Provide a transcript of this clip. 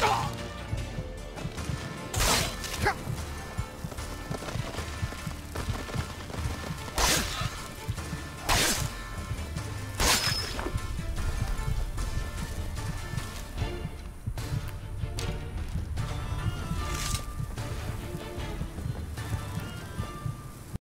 Stop!